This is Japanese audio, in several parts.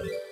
you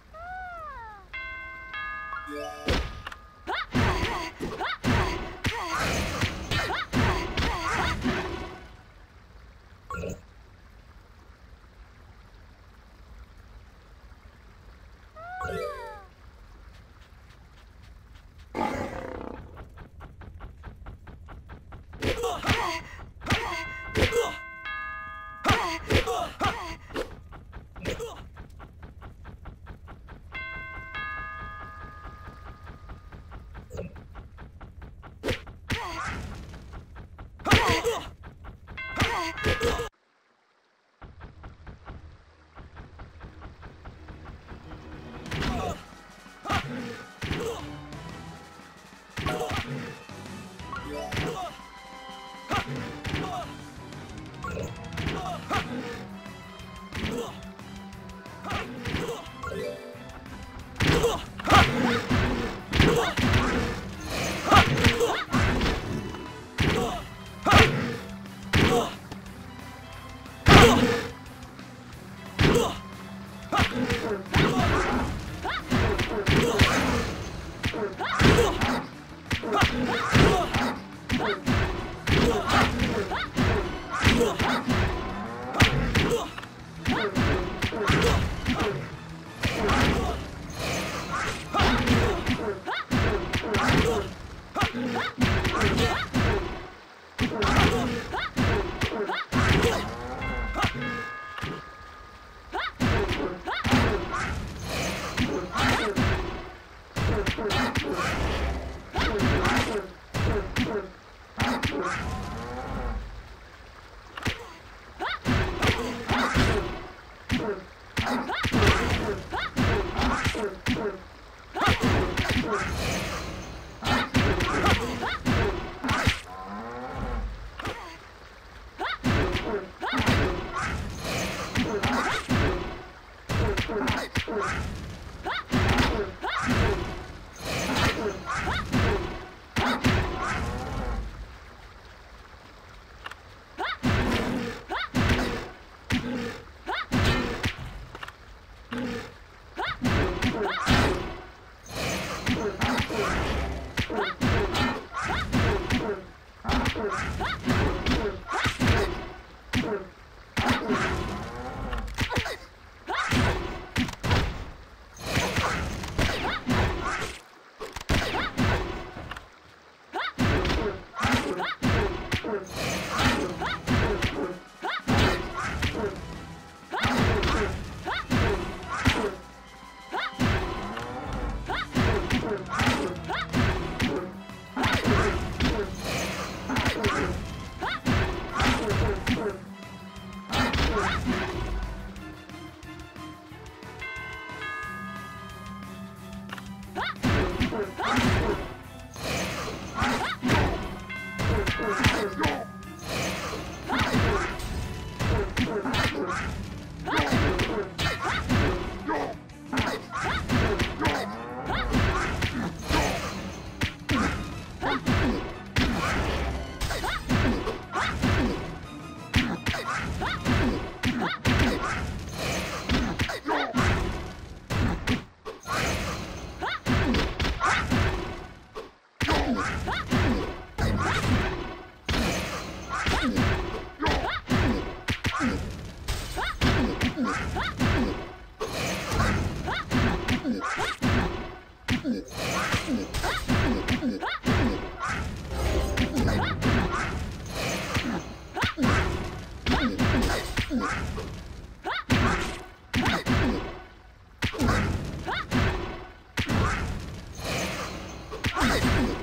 Ah!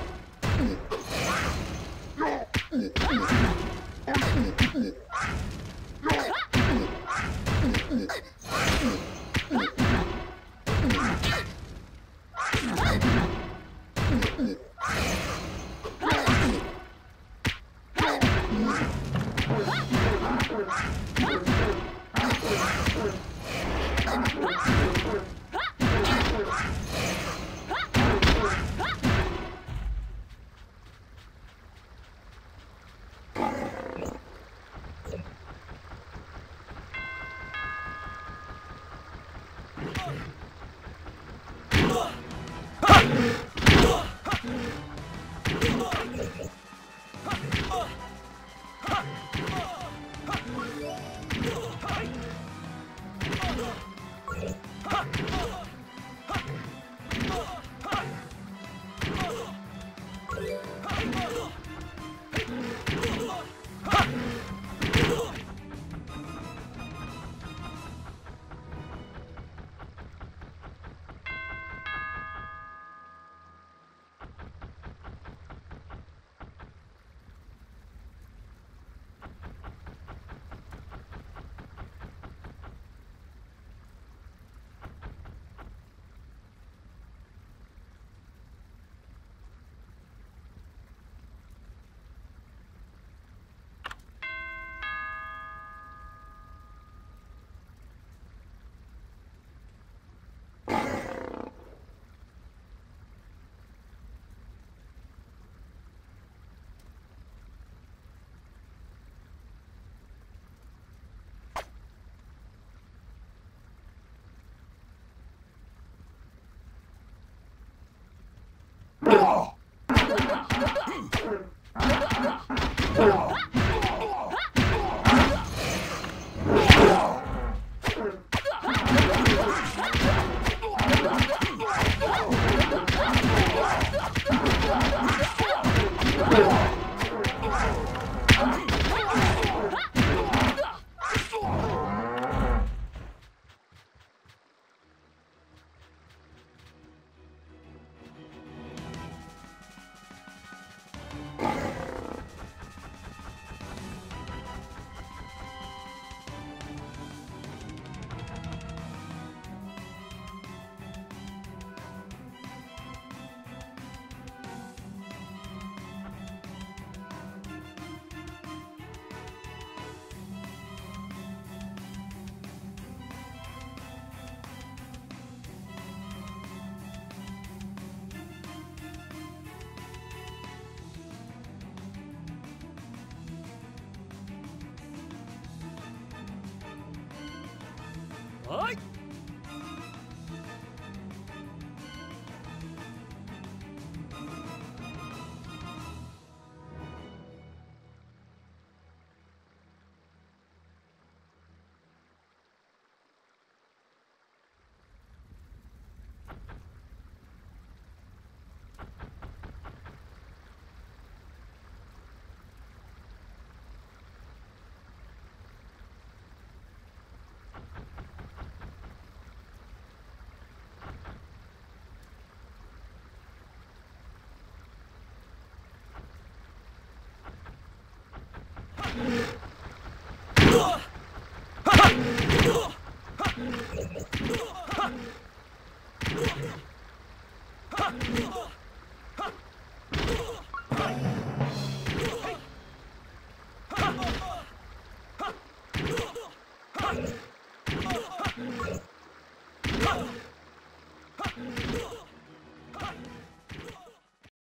はい。